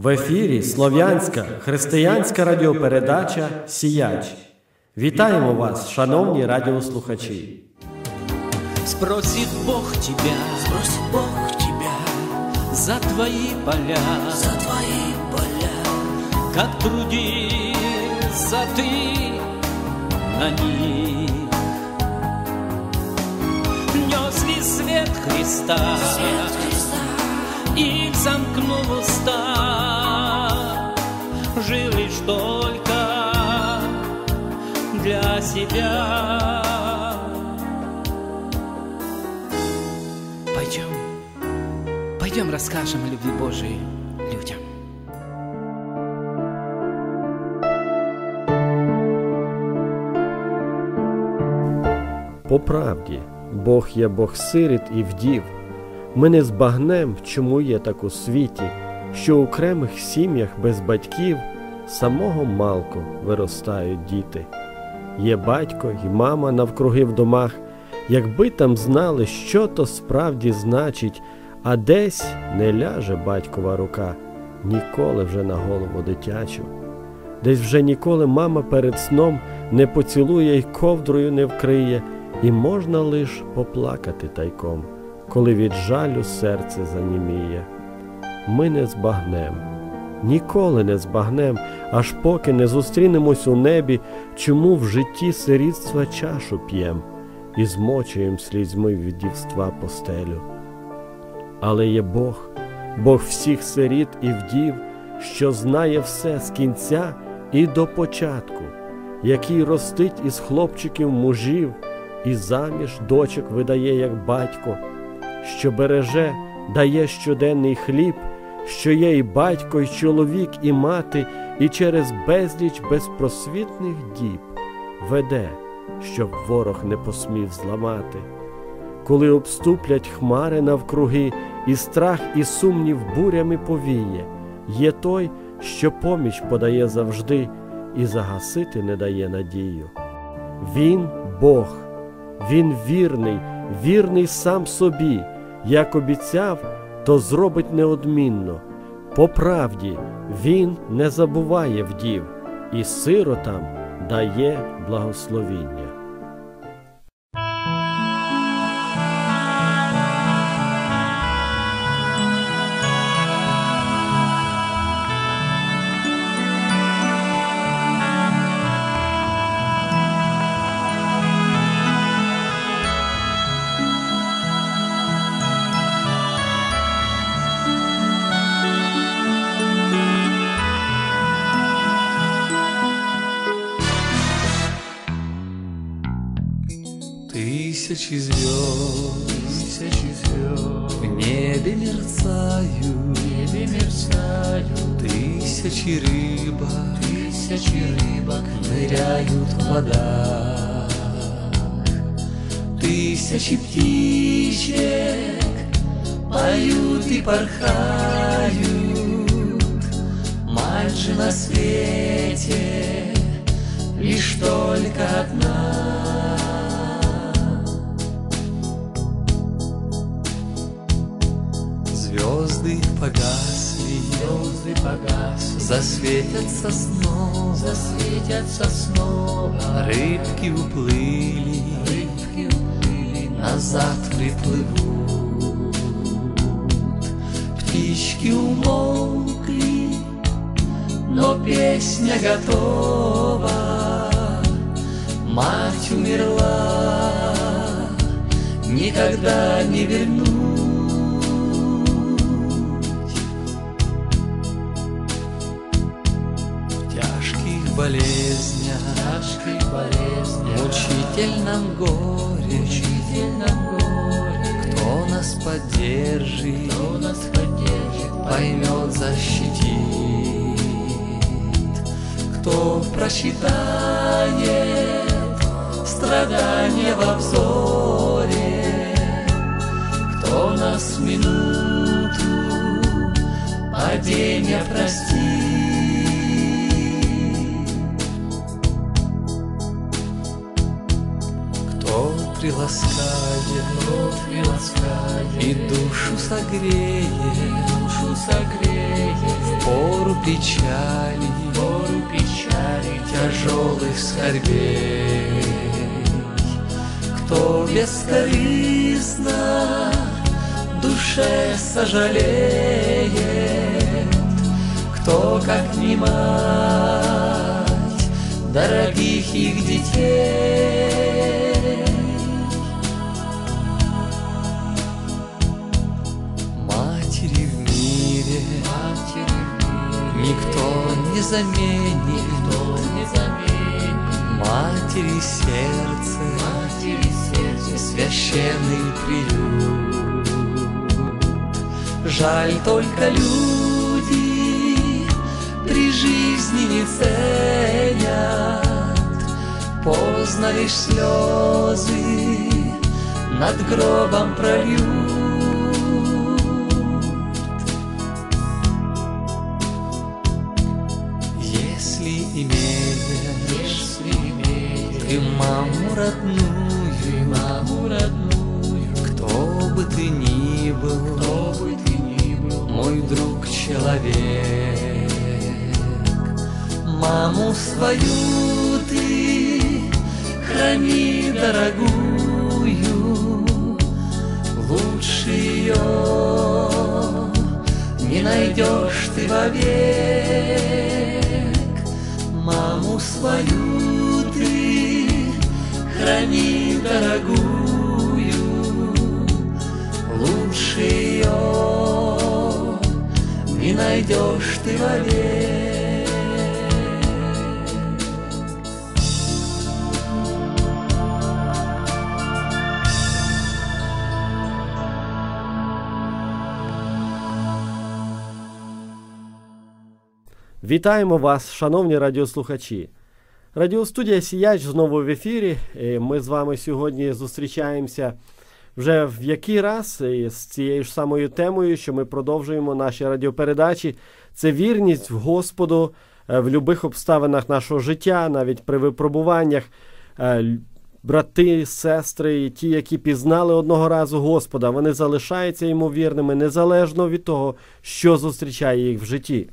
В ефірі Слов'янська християнська радіопередача Сіяч. Вітаємо вас, шановні радіослухачі. Спросит Бог тебя, Спросит Бог тебя за твои поля, за твои поля, как трудился ты на них. Нес ли свет Христа, свет Христа, и замкнул уста, Жил лишь только для себя. Пойдем, пойдем расскажем о любви Божией людям. По правді, Бог є Бог сиріт і вдів. Ми не збагнем, чому є так у світі, що у окремих сім'ях без батьків самого малку виростають діти. Є батько і мама навкруги в домах, якби там знали, що то справді значить, а десь не ляже батькова рука ніколи вже на голову дитячу. Десь вже ніколи мама перед сном не поцілує й ковдрою не вкриє, і можна лиш поплакати тайком, коли від жалю серце заніміє. Ми не збагнем, ніколи не збагнем, аж поки не зустрінемось у небі, чому в житті сирітства чашу п'єм і змочуєм слізьми від дівства постелю. Але є Бог, Бог всіх сиріт і вдів, що знає все з кінця і до початку, який ростить із хлопчиків мужів, і заміж дочок видає, як батько, що береже, дає щоденний хліб, що є і батько, і чоловік, і мати, і через безліч безпросвітних діб веде, щоб ворог не посмів зламати. Коли обступлять хмари навкруги, і страх, і сумнів бурями повіє, є той, що поміч подає завжди і загасити не дає надію. Він Бог, Він вірний, вірний сам собі, як обіцяв, то зробить неодмінно. По правді Він не забуває вдів, і сиротам дає благословіння. Только одна. Звезды погасли, звезды погасли, засветятся снова, засветятся снова, рыбки уплыли, рыбки уплыли, назад приплывут. Птички умолкли, но песня готова. Мать умерла, никогда не вернуть. Тяжких болезнях, тяжких болезнях, мучительном горе, мучительном горе, кто нас поддержит, кто нас поддержит, поймет, защитит, кто просчитает страдания в обзоре, кто нас в минуту падения простит. Кто приласкает, кто приласкает, и душу согреет, душу согреет, пору печали, пору печали тяжелых скорбей. Кто бескорыстно душе сожалеет, кто как не мать дорогих их детей. Матери в мире, матери в мире никто не заменит, никто не заменит. Матери сердце, матери священный приют. Жаль только люди при жизни не ценят, Поздно лишь слезы над гробом прольют. Если имеешь, Если имеешь ты маму родную, человек. Маму свою ты храни дорогую, лучше ее не найдешь ты вовек. Маму свою ты храни дорогую, не найдешь ты вовек. Вітаємо вас, шановні радіослухачі. Радіостудія Сіяч знову в ефірі. Ми з вами сьогодні зустрічаємося вже в який раз з цією ж самою темою, що ми продовжуємо наші радіопередачі. Це вірність в Господу е, в будь-яких обставинах нашого життя, навіть при випробуваннях. Е, Брати, сестри, ті, які пізнали одного разу Господа, вони залишаються йому вірними незалежно від того, що зустрічає їх в житті.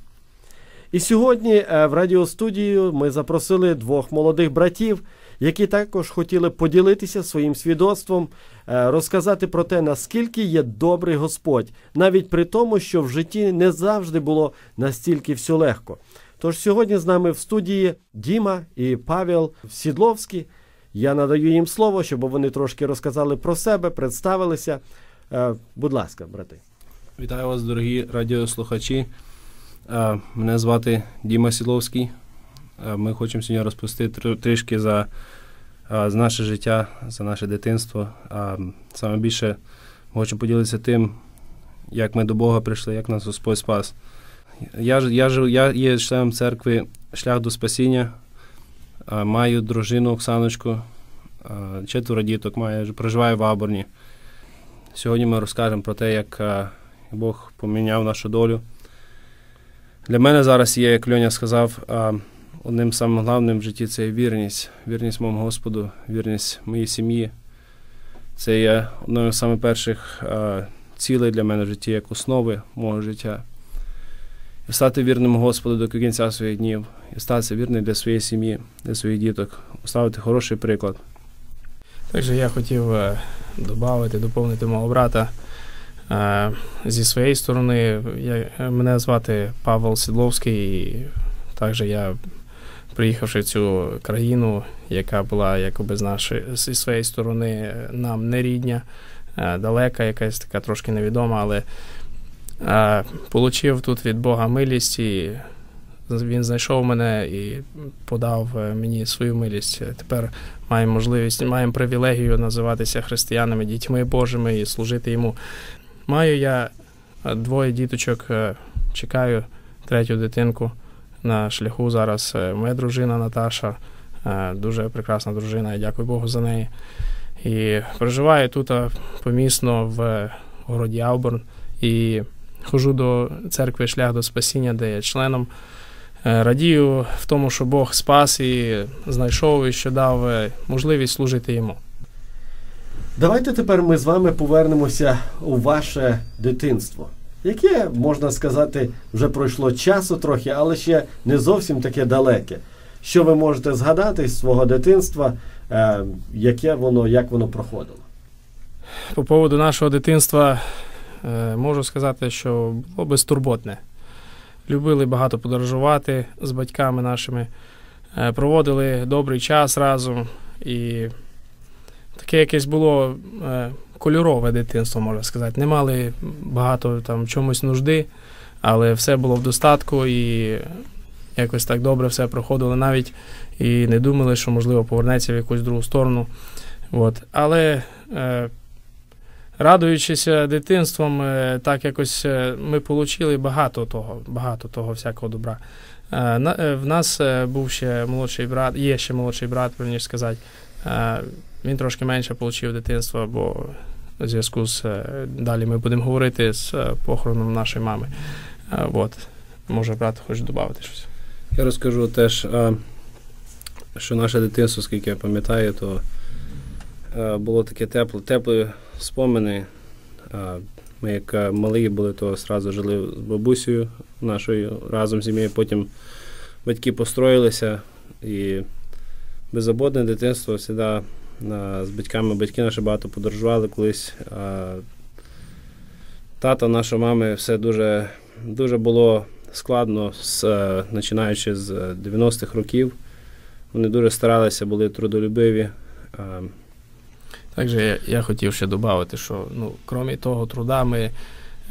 І сьогодні е, в радіостудію ми запросили двох молодих братів, які також хотіли поділитися своїм свідоцтвом, е, розказати про те, наскільки є добрий Господь, навіть при тому, що в житті не завжди було настільки все легко. Тож сьогодні з нами в студії Діма і Павел Сідловський. Я надаю їм слово, щоб вони трошки розказали про себе, представилися. Е, Будь ласка, брати. Вітаю вас, дорогі радіослухачі. Е, Мене звати Діма Сіловський. Е, Ми хочемо сьогодні розповісти тр- трішки за, е, за наше життя, за наше дитинство. А Саме більше хочу поділитися тим, як ми до Бога прийшли, як нас Господь спас. Я, я, я є членом церкви Шлях до спасіння. Е, Маю дружину Оксаночку, е, четверо діток маю, проживаю в Аборні. Сьогодні ми розкажемо про те, як е, Бог поміняв нашу долю. Для мене зараз є, як Льоня сказав, одним самим головним в житті це є вірність. Вірність моєму Господу, вірність моїй сім'ї. Це є одною з самих перших а, цілей для мене в житті, як основи мого життя. І стати вірним Господу до кінця своїх днів, і статися вірним для своєї сім'ї, для своїх діток, ставити хороший приклад. Також я хотів е, додати, доповнити мого брата. Е, Зі своєї сторони, я, е, мене звати Павел Сідловський, і також я, приїхавши в цю країну, яка була якоби з нашої зі своєї сторони е, нам не рідня, е, далека, якась така трошки невідома, але е, получив тут від Бога милість і він знайшов мене і подав мені свою милість. Тепер маємо можливість, маємо привілегію називатися християнами, дітьми Божими і служити йому. Маю я двоє діточок, чекаю третю дитинку на шляху зараз. Е, Моя дружина Наташа, е, дуже прекрасна дружина, я дякую Богу за неї. І проживаю тут е, помісно в городі Ауборн і ходжу до церкви Шлях до Спасіння, де я членом. Радію в тому, що Бог спас і знайшов, і що дав можливість служити йому. Давайте тепер ми з вами повернемося у ваше дитинство. Яке, можна сказати, вже пройшло часу трохи, але ще не зовсім таке далеке. Що ви можете згадати з свого дитинства, е, яке воно, як воно проходило? По поводу нашого дитинства е, можу сказати, що було безтурботне. Любили багато подорожувати з батьками нашими, е, проводили добрий час разом. І таке якесь було кольорове дитинство, можна сказати. Не мали багато там чомусь нужди, але все було в достатку і якось так добре все проходило навіть і не думали, що можливо повернеться в якусь другу сторону. От. Але е, радуючися дитинством, е, так якось е, ми отримали багато того, багато того всякого добра. Е, е, В нас був ще молодший брат, є ще молодший брат, верніше сказати. Він трошки менше отримав дитинства, бо в зв'язку з е, далі ми будемо говорити з е, похороном нашої мами. Е, От. Може, брат хоче додати щось. Я розкажу теж, що наше дитинство, скільки я пам'ятаю, то було таке тепле, теплі спомини. Ми як малі були, то одразу жили з бабусею нашою разом з сім'єю. Потім батьки построїлися і беззаботне дитинство завжди з батьками. Батьки наші багато подорожували колись. Тата нашої мами все дуже, дуже було складно, з, е, починаючи з е, 90-х років. Вони дуже старалися, були трудолюбиві. Також я, я хотів ще додати, що ну, крім того труда, ми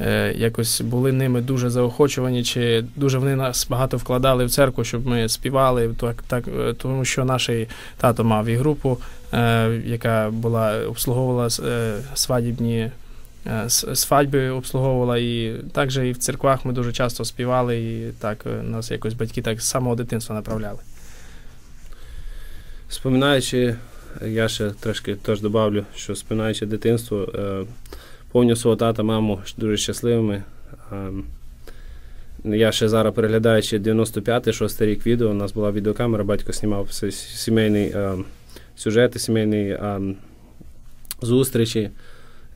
е, якось були ними дуже заохочувані, чи дуже вони нас багато вкладали в церкву, щоб ми співали, так, так, е, тому що наш тато мав і групу, яка була обслуговувала е, свадібні. е, Свадьби обслуговувала і також і в церквах ми дуже часто співали, і так е, нас якось батьки так з самого дитинства направляли. Споминаючи, я ще трошки теж добавлю, що споминаючи дитинство, е, повню свого тата, маму дуже щасливими. Е, я ще зараз переглядаючи 95-й, 6 рік відео, у нас була відеокамера, батько знімав сімейний е, сюжети, сімейні е, зустрічі.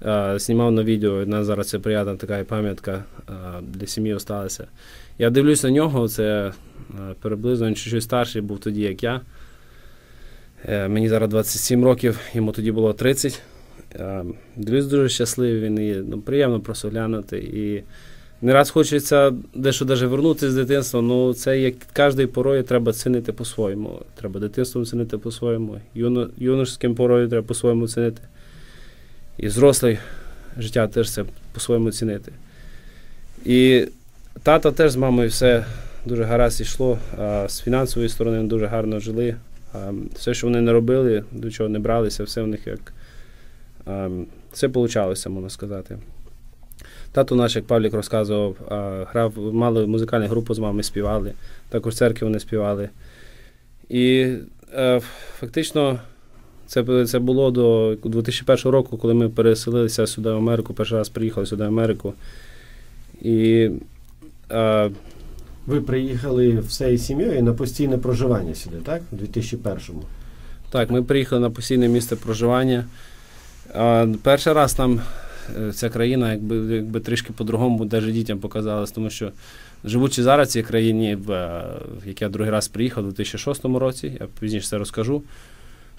Е, знімав на відео, у нас зараз це приємна така пам'ятка е, для сім'ї осталася. Я дивлюсь на нього, це приблизно він чуть старший був тоді, як я. Е, Мені зараз 27 років, йому тоді було 30. Е, Дивлюсь, дуже щасливий він і ну, приємно просто глянути. І не раз хочеться дещо даже вернутися з дитинства, ну це як кожної порою треба цінити по-своєму. Треба дитинством цінити по-своєму, юно, юношським порою треба по-своєму цінити. І взросле життя теж це по-своєму цінити. І тата теж з мамою все дуже гаразд йшло. А з фінансової сторони вони дуже гарно жили. А, Все, що вони не робили, до чого не бралися, все в них як а, все получалося, можна сказати. Тато наш, як Павлік розказував, грав, мали музикальну групу з мамою, співали, також церкві вони співали. І е, фактично це, це було до 2001 року, коли ми переселилися сюди в Америку, перший раз приїхали сюди в Америку. І е, Ви приїхали всією сім'єю на постійне проживання сюди, так? У 2001-му. Так, ми приїхали на постійне місце проживання. А, перший раз нам ця країна якби, якби трішки по-другому навіть дітям показалась, тому що живучи зараз в цій країні, в, е, в як я другий раз приїхав у 2006 році, я пізніше це розкажу.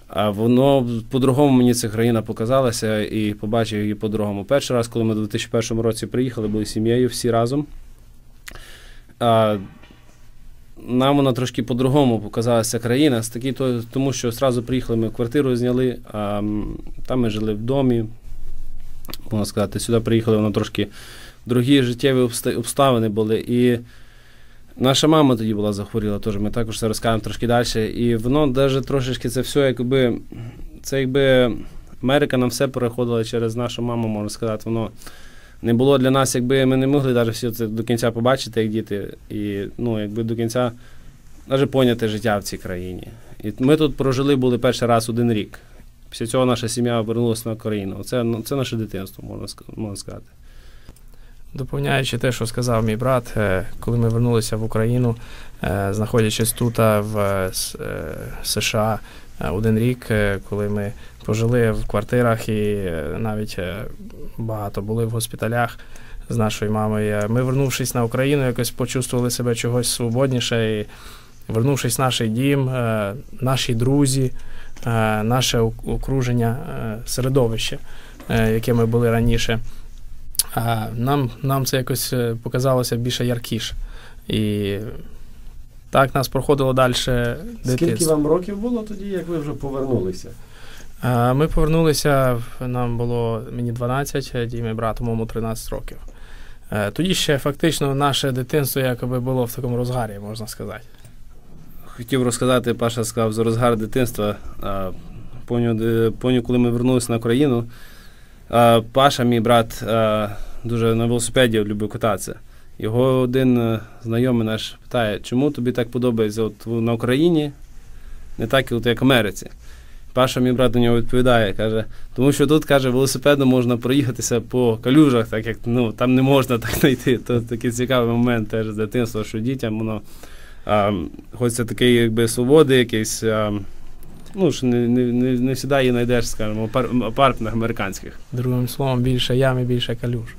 А воно по-другому мені ця країна показалася і побачив її по-другому. Перший раз, коли ми у 2001 році приїхали, були сім'єю всі разом. А, нам вона трошки по-другому показалася країна, тому що одразу приїхали, ми квартиру зняли, а там ми жили в домі. Можна сказати, сюди приїхали, воно трошки другі життєві обставини були. І наша мама тоді була захворіла, теж ми також це розкажемо трошки далі. І воно навіть трошечки це все, якби це якби Америка нам все переходила через нашу маму, можна сказати, воно не було для нас, якби ми не могли навіть все це до кінця побачити, як діти, і ну, якби до кінця навіть поняти життя в цій країні. І ми тут прожили були перший раз один рік. Після цього наша сім'я повернулася на Україну. Це, ну, це наше дитинство, можна, сказати. Доповняючи те, що сказав мій брат, е, коли ми вернулися в Україну, е, знаходячись тут в е, е, США один рік, коли ми пожили в квартирах і навіть багато були в госпіталях, з нашою мамою. Ми, вернувшись на Україну, якось почувствували себе чогось свободніше. І вернувшись в наш дім, наші друзі, наше окруження, е, середовище, яке ми були раніше. Нам нам це якось показалося більше яркіше. І так нас проходило далі. дитинство. Скільки вам років було тоді, як ви вже повернулися? Ми повернулися, нам було мені 12, дімі брату, моєму 13 років. Тоді ще фактично наше дитинство якоби було в такому розгарі, можна сказати. Хотів розказати, Паша сказав за розгар дитинства. Поню, коли ми вернулися на Україну, Паша, мій брат, дуже на велосипеді любив кататися. Його один е, знайомий наш питає, чому тобі так подобається от на Україні, не так, як в Америці. Паша, мій брат до нього відповідає, каже, тому що тут, каже, велосипедом можна проїхатися по калюжах, так як ну, там не можна так знайти. То такий цікавий момент теж з дитинства, що дітям воно а, хочеться такої якби свободи, якийсь. А, Ну, що не не, не, завжди її знайдеш, скажімо, у парках американських. Другим словом, більше ям і більше калюж.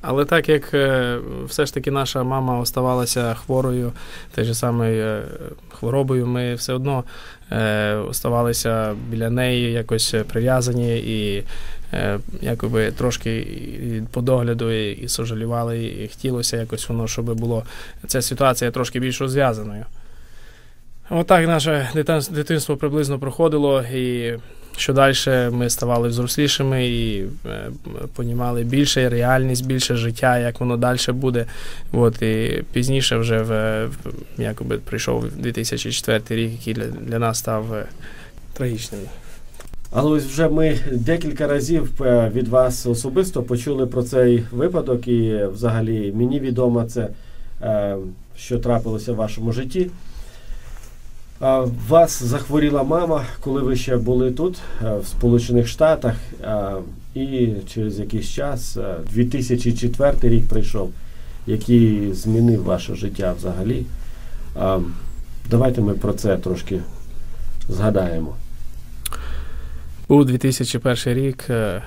Але так як е, все ж таки наша мама оставалася хворою, тією самою е, хворобою, ми все одно е, оставалися біля неї якось прив'язані і якоби трошки по догляду і сожалівали, і хотілося якось воно, щоб було ця ситуація трошки більш розв'язаною. Отак наше дитинство приблизно проходило, і що далі ми ставали взрослішими і е, понімали більше реальність, більше життя, як воно далі буде. От, І пізніше вже в, в якоби прийшов 2004 рік, який для, для нас став е, трагічним. Але ось вже ми декілька разів е, від вас особисто почули про цей випадок, і взагалі мені відомо це, що трапилося в вашому житті. Вас захворіла мама, коли ви ще були тут, в Сполучених Штатах, і через якийсь час, 2004 рік прийшов, який змінив ваше життя взагалі. Давайте ми про це трошки згадаємо. У 2001 рік е,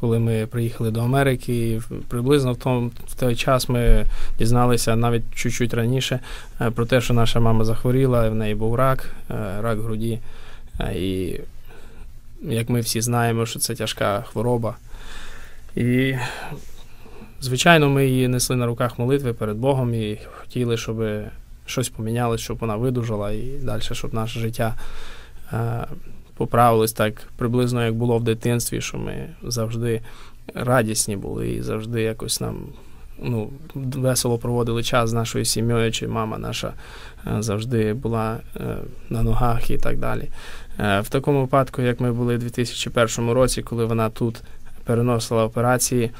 коли ми приїхали до Америки. Приблизно в тому в той час ми дізналися навіть чуть-чуть раніше е, про те, що наша мама захворіла, в неї був рак, е, рак груді. І як ми всі знаємо, що це тяжка хвороба. І, звичайно, ми її несли на руках молитви перед Богом і хотіли, щоб щось помінялось, щоб вона видужала, і далі, щоб наше життя поправилось так приблизно, як було в дитинстві, що ми завжди радісні були і завжди якось нам ну, весело проводили час з нашою сім'єю, чи мама наша е, завжди була е, на ногах і так далі. Е, в такому випадку, як ми були у 2001 році, коли вона тут переносила операції.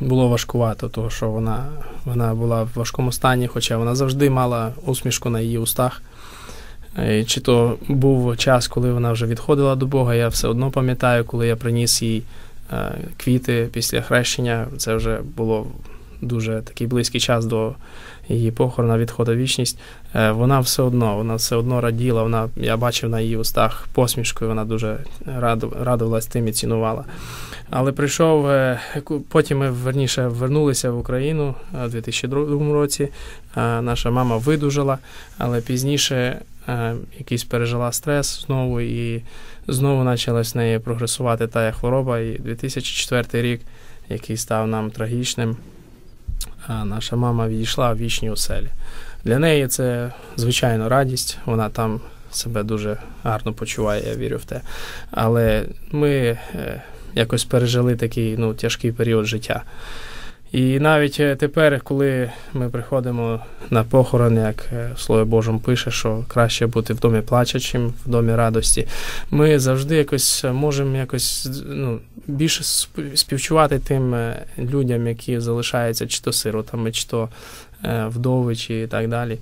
Було важкувато, тому що вона вона була в важкому стані, хоча вона завжди мала усмішку на її устах. Е, чи то був час, коли вона вже відходила до Бога, я все одно пам'ятаю, коли я приніс їй е, квіти після хрещення. Це вже було дуже такий близький час до її похорона, відходу вічність. Е, вона все одно, вона все одно раділа. Вона, Я бачив на її устах посмішку, і вона дуже радувалась тим і цінувала. Але прийшов, потім ми верніше вернулися в Україну у 2002 році. Наша мама видужала, але пізніше Е, якийсь пережила стрес знову, і знову почалась в неї прогресувати та хвороба. І 2004 рік, який став нам трагічним, наша мама відійшла в вічній оселі. Для неї це звичайно радість, вона там себе дуже гарно почуває, я вірю в те. Але ми е, якось пережили такий ну, тяжкий період життя. І навіть е, тепер, коли ми приходимо на похорон, як е, Слово Божому пише, що краще бути в домі плача, чим в домі радості, ми завжди якось можемо якось ну, більше співчувати тим е, людям, які залишаються чи то сиротами, чи то вдови, чи так далі.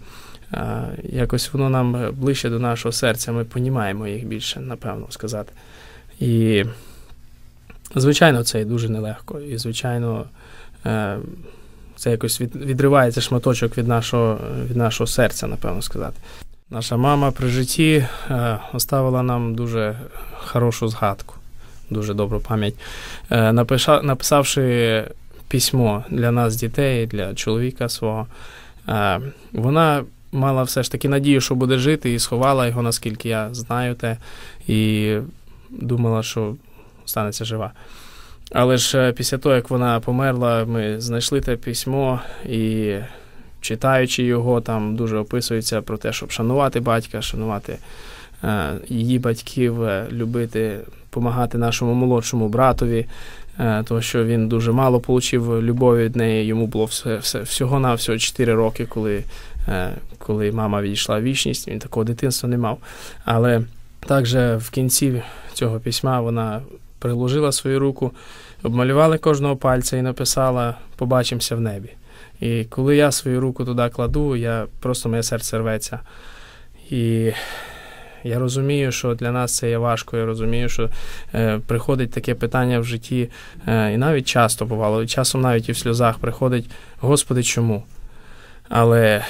Якось воно нам ближче до нашого серця, ми понімаємо їх більше, напевно сказати. І, звичайно, це дуже нелегко. І, звичайно. Е, це якось відривається шматочок від нашого від нашого серця, напевно сказати. Наша мама при житті е, оставила нам дуже хорошу згадку. дуже добру пам'ять. Е, написавши письмо для нас, дітей, для чоловіка свого, вона мала все ж таки надію, що буде жити, і сховала його, наскільки я знаю те, і думала, що станеться жива. Але ж е, після того, як вона померла, ми знайшли те письмо і. Читаючи його, там дуже описується про те, щоб шанувати батька, шанувати е, її батьків, е, любити, допомагати нашому молодшому братові, тому що він дуже мало отримав любові від неї. Йому було все, все, всього на всього 4 роки, коли, коли мама відійшла в вічність, він такого дитинства не мав. Але також в кінці цього письма вона приложила свою руку, обмалювала кожного пальця і написала Побачимося в небі. І коли я свою руку туди кладу, я просто моє серце рветься. І я розумію, що для нас це є важко. Я розумію, що е, приходить таке питання в житті, е, і навіть часто бувало, і часом навіть і в сльозах приходить, Господи, чому? Але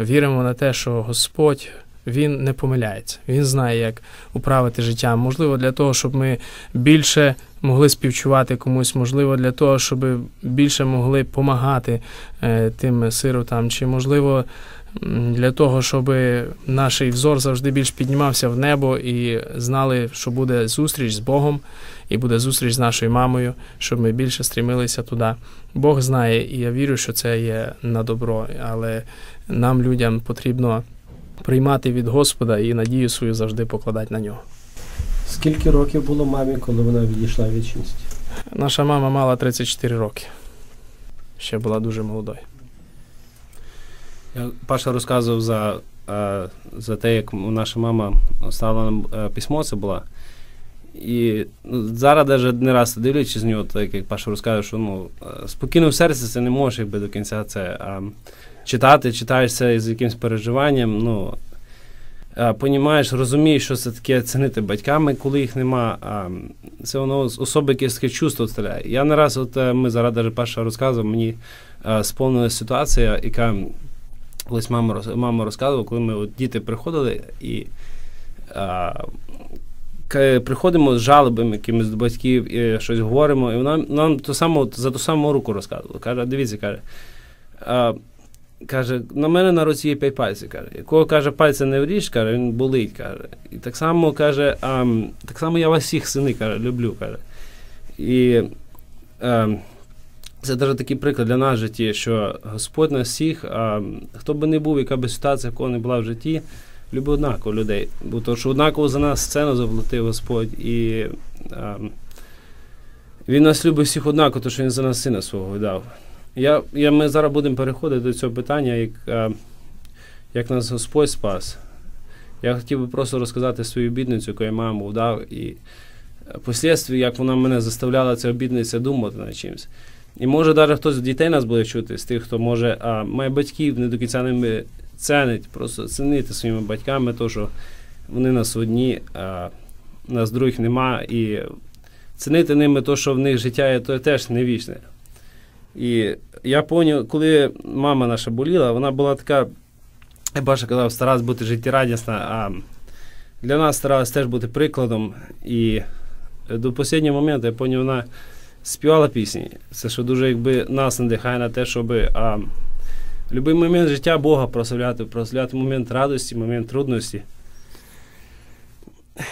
віримо на те, що Господь. Він не помиляється, він знає, як управити життя. Можливо, для того, щоб ми більше могли співчувати комусь, можливо, для того, щоб більше могли допомагати е, тим сиротам, чи можливо для того, щоб наш взор завжди більш піднімався в небо і знали, що буде зустріч з Богом і буде зустріч з нашою мамою, щоб ми більше стрімилися туди. Бог знає, і я вірю, що це є на добро, але нам, людям, потрібно приймати від Господа і надію свою завжди покладати на нього. Скільки років було мамі, коли вона відійшла в вічність? Наша мама мала 34 роки. Ще була дуже молодою. Я Паша розказував за е, за те, як наша мама оставила нам е, письмо, це була. І ну, зараз навіть не раз дивлячись з нього, так як Паша розказує, що ну, е, спокійно в серці це не можеш якби до кінця це а, читати, читаєш це з якимось переживанням. ну, Понімаєш, розумієш, що це таке цінити батьками, коли їх нема. А, Це воно особи якесь таке чувство вставляє. Я не раз, от ми зараз навіть Паша розказував, мені сповнилася ситуація, яка Колись мама мама розказувала, коли ми от, діти приходили і а, приходимо з жалобами якимись до батьків і щось говоримо, і вона нам ту саму, за ту саму руку розказувала. Каже, дивіться, каже, каже, на мене на руці є п'ять пальців. каже. Якого каже, пальця не вріж, каже, він болить. каже. І так само каже, а, так само я вас всіх сини каже, люблю. каже. І а, це навіть такий приклад для нас в житті, що Господь нас всіх, а хто би не був, яка би ситуація, в кого не була в житті, любить однаково людей. Бо то, що однаково за нас сцену заплатив Господь, і а, Він нас любить всіх однаково, тому що Він за нас сина свого видав. Я, я, Ми зараз будемо переходити до цього питання, як а, як нас Господь спас. Я хотів би просто розказати свою обідницю, яку я маму вдав, і послідстві, як вона мене заставляла ця обідниця думати над чимось. І може навіть хтось з дітей нас буде чути, з тих, хто може, а має батьків не до кінця ними ценить, просто цінити своїми батьками, то що вони нас одні, а нас других нема. І цінити ними то, що в них життя є, то теж не вічне. І я пам'ятаю, коли мама наша боліла, вона була така, я бачу, казав, старалась бути життєрадісна, а для нас старалась теж бути прикладом. І до останнього моменту я пам'ятаю, вона співала пісні. Це що дуже якби нас надихає на те, щоб а, будь-який момент життя Бога прославляти, прославляти момент радості, момент трудності.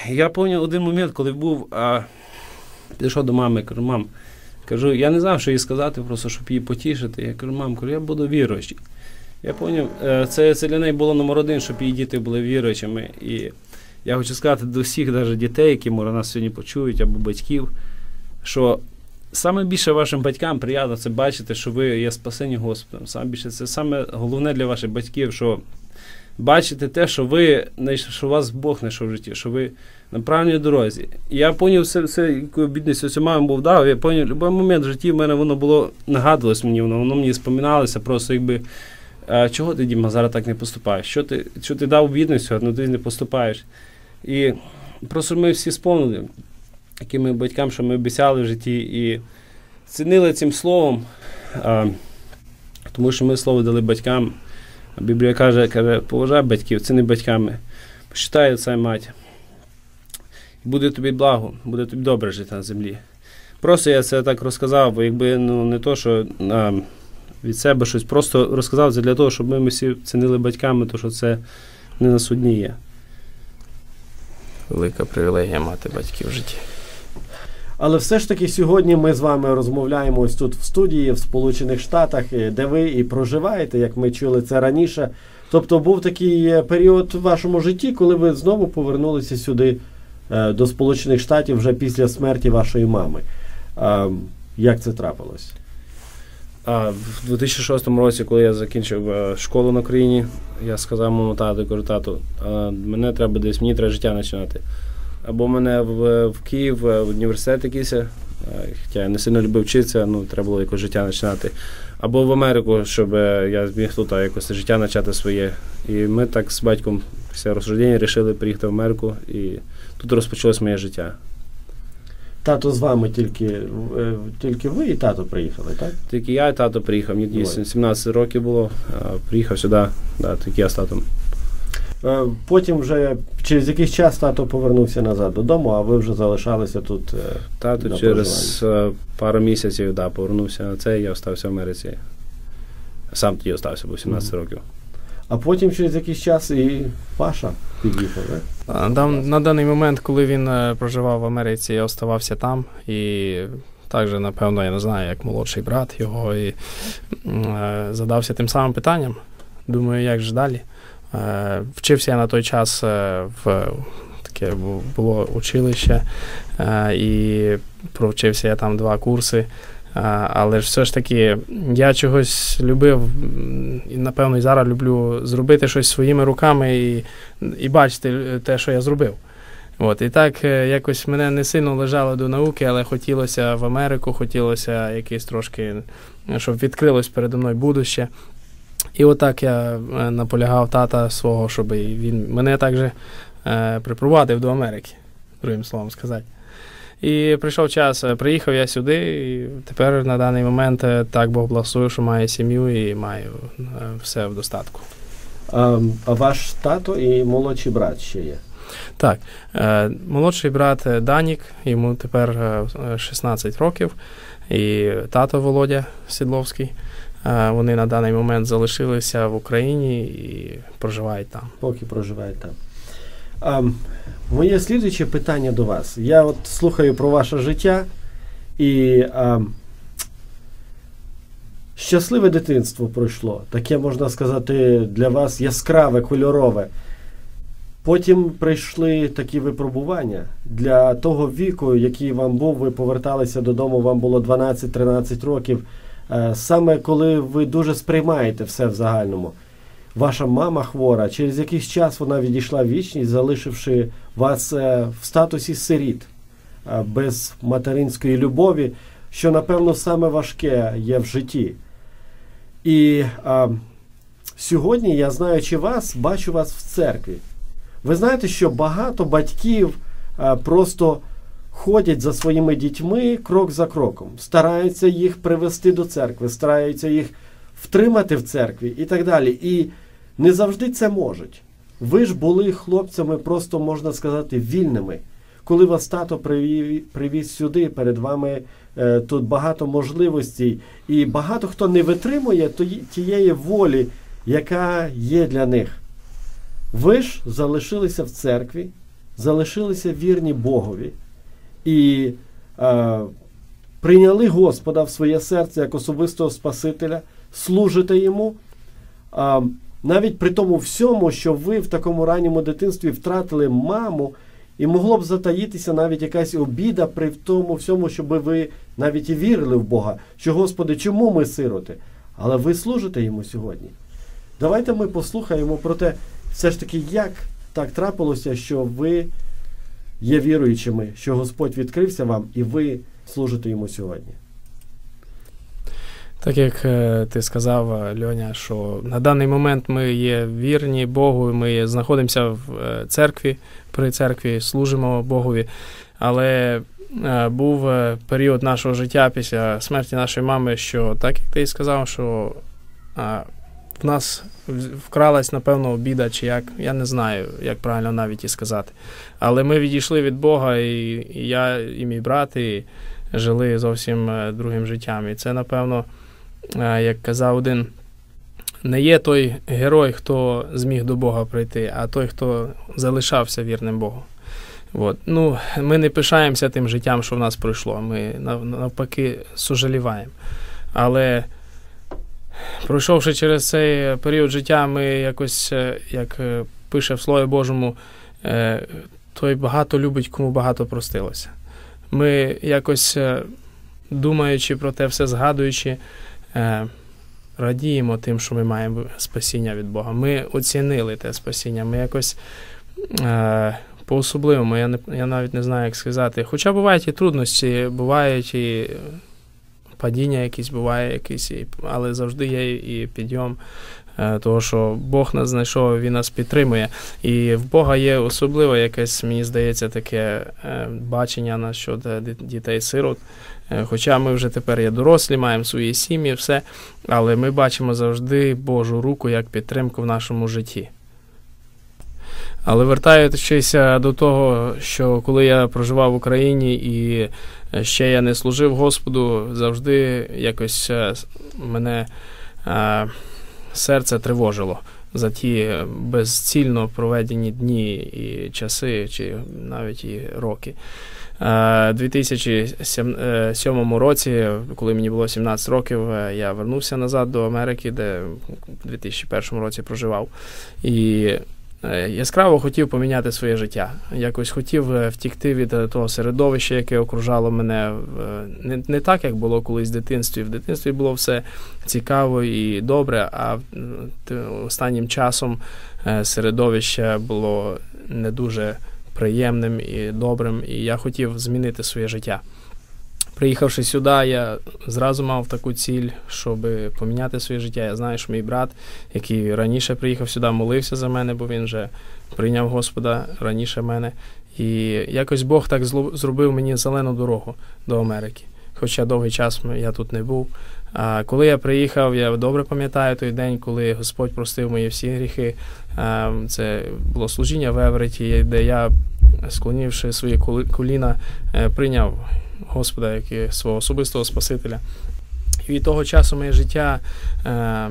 Я пам'ятаю один момент, коли був, а, підійшов до мами, кажу, мам, кажу, я не знав, що їй сказати, просто щоб її потішити. Я кажу, мам, кажу, я буду віруючий. Я пам'ятаю, е, це, це для неї було номер один, щоб її діти були віруючими. І я хочу сказати до всіх навіть дітей, які може нас сьогодні почують, або батьків, що Саме більше вашим батькам приємно це бачити, що ви є спасені Господом. Саме більше це саме головне для ваших батьків, що бачите те, що ви що вас Бог знайшов в житті, що ви на правильній дорозі. Я поняв все, все яку бідність маму був дав. Я поняв, будь-який момент в житті в мене воно було нагадувалось мені, воно воно мені споминалося, просто якби. А, чого ти, Діма, зараз так не поступаєш? Що ти що ти дав бідність, але ти не поступаєш? І просто ми всі сповнили якими батькам, що ми обіцяли в житті, і цінили цим словом, а, тому що ми слово дали батькам. Біблія каже, каже, поважай батьків, це не батьками. Почитай і мать. буде тобі благо, буде тобі добре жити на землі. Просто я це так розказав, бо якби ну, не то, що а, від себе щось, просто розказав це для того, щоб ми всі цінили батьками, то що це не на судні є. Велика привілегія мати батьків в житті. Але все ж таки сьогодні ми з вами розмовляємо ось тут в студії в Сполучених Штатах, е, де ви і проживаєте, як ми чули це раніше. Тобто був такий е, період в вашому житті, коли ви знову повернулися сюди е, до Сполучених Штатів вже після смерті вашої мами. Як це трапилось? А в 2006 році, коли я закінчив школу на Україні, я сказав моєму тату, кажу, тату, мене треба десь, мені треба життя починати. Або мене в, в Київ, е, в університет якийсь, е, хоча я не сильно любив вчитися, ну треба було якось життя починати. Або в Америку, щоб е, я зміг тут якось життя почати своє. І ми так з батьком після розсуждення вирішили приїхати в Америку, і тут розпочалось моє життя. Тато з вами тільки, тільки ви і тато приїхали, так? Тільки я і тато приїхав, мені 17 років було, приїхав сюди, да, тільки я з татом. Е, Потім вже через якийсь час тато повернувся назад додому, а ви вже залишалися тут. е, Тато На через е, пару місяців да, повернувся на це, і я остався в Америці. Сам тоді остався, бо 17 років. А потім через якийсь час і Паша під'їхав, так? А, На даний момент, коли він проживав в Америці, я оставався там і також, напевно, я не знаю, як молодший брат його, і е, задався тим самим питанням. Думаю, як же далі? Е, Вчився я на той час е, в таке було училище, е, і провчився я там два курси. Але ж все ж таки я чогось любив, і напевно і зараз люблю зробити щось своїми руками і і бачити те, що я зробив. От, і так якось мене не сильно лежало до науки, але хотілося в Америку, хотілося якесь трошки, щоб відкрилось передо мною будуще. І отак я е, наполягав тата свого, щоб він мене також е, припровадив до Америки, другим словом сказати. І прийшов час, е, приїхав я сюди, і тепер на даний момент так Бог благословив, що маю сім'ю і маю все в достатку. А, а ваш тато і молодший брат ще є. Так, молодший брат Данік, йому тепер е, е, 16 років, і тато Володя Сідловський. Е, Вони на даний момент залишилися в Україні і проживають там. поки проживає там. А, моє слідуюче питання до вас. Я от слухаю про ваше життя і а, щасливе дитинство пройшло. Таке можна сказати для вас яскраве, кольорове. Потім прийшли такі випробування. Для того віку, який вам був, ви поверталися додому, вам було 12-13 років. Е, Саме коли ви дуже сприймаєте все в загальному ваша мама хвора, через якийсь час вона відійшла в вічність, залишивши вас е, в статусі сиріт е, без материнської любові, що, напевно, саме важке є в житті. І а, сьогодні я, знаючи вас, бачу вас в церкві. Ви знаєте, що багато батьків а, просто ходять за своїми дітьми крок за кроком, стараються їх привести до церкви, стараються їх втримати в церкві і так далі. І не завжди це можуть. Ви ж були хлопцями, просто можна сказати, вільними. Коли вас тато привіз сюди, перед вами е, тут багато можливостей, і багато хто не витримує тієї волі, яка є для них. Ви ж залишилися в церкві, залишилися вірні Богові і е, прийняли Господа в своє серце як особистого Спасителя, служите йому. А, навіть при тому всьому, що ви в такому ранньому дитинстві втратили маму, і могло б затаїтися навіть якась обіда при тому всьому, щоб ви навіть і вірили в Бога, що Господи, чому ми сироти? Але ви служите йому сьогодні. Давайте ми послухаємо про те, все ж таки, як так трапилося, що ви є віруючими, що Господь відкрився вам і ви служите йому сьогодні. Так як е, ти сказав, е, Льоня, що на даний момент ми є вірні Богу, ми знаходимося в е, церкві, при церкві служимо Богові. Але був період нашого життя після смерті нашої мами, що так як ти сказав, що в нас вкралась, напевно, обіда, чи як. Я не знаю, як правильно навіть і сказати. Але ми відійшли від Бога, і, я, і мій брат, і жили зовсім е, другим життям. І це, напевно, е, як казав один. Не є той герой, хто зміг до Бога прийти, а той, хто залишався вірним Богу. От. Ну, Ми не пишаємося тим життям, що в нас пройшло. Ми навпаки сожаліваємо. Але пройшовши через цей період життя, ми якось, е, як е, пише в Слові Божому, е, той багато любить, кому багато простилося. Ми якось, думаючи про те, все згадуючи, радіємо тим, що ми маємо спасіння від Бога. Ми оцінили те спасіння. Ми якось по-особливому, я не я навіть не знаю, як сказати. Хоча бувають і трудності, бувають і падіння якісь буває, якісь, але завжди є і підйом. Е, того, що Бог нас знайшов, Він нас підтримує. І в Бога є особливо якесь, мені здається, таке е, бачення на щодо дітей-сирот. Е, хоча ми вже тепер є дорослі, маємо свої сім'ї, все, але ми бачимо завжди Божу руку як підтримку в нашому житті. Але вертаючись до того, що коли я проживав в Україні і ще я не служив Господу, завжди якось е, мене е, серце тривожило за ті безцільно проведені дні і часи, чи навіть і роки. У 2007 році, коли мені було 17 років, е, я вернувся назад до Америки, де в 2001 році проживав. І Е, яскраво хотів поміняти своє життя. Якось хотів е, втікти від е, того середовища, яке окружало мене не не так, як було колись в дитинстві. В дитинстві було все цікаво і добре, а останнім часом середовище було не дуже приємним і добрим, і я хотів змінити своє життя. Приїхавши сюди, я зразу мав таку ціль, щоб поміняти своє життя. Я знаю, що мій брат, який раніше приїхав сюди, молився за мене, бо він вже прийняв Господа раніше мене. І якось Бог так зробив мені зелену дорогу до Америки. Хоча довгий час я тут не був. А коли я приїхав, я добре пам'ятаю той день, коли Господь простив мої всі гріхи. Це було служіння в Евереті, де я, склонивши свої коліна, е, прийняв Господа, як і свого особистого Спасителя. І від того часу моє життя е,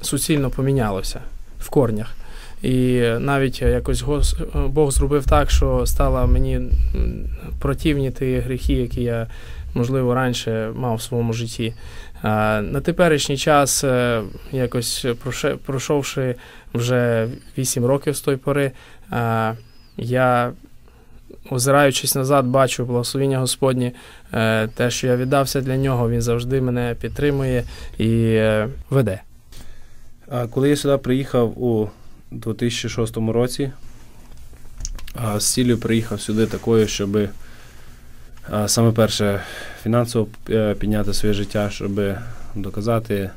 суцільно помінялося в корнях. І навіть якось Бог зробив так, що стало мені противні ті гріхи, які я, можливо, раніше мав в своєму житті. На теперішній час, е, якось пройшовши вже 8 років з тої пори, я озираючись назад, бачу благословіння Господнє, е, те, що я віддався для нього, він завжди мене підтримує і е, веде. А коли я сюди приїхав у 2006 році, з цілею приїхав сюди такою, щоб саме перше фінансово е, підняти своє життя, щоб доказати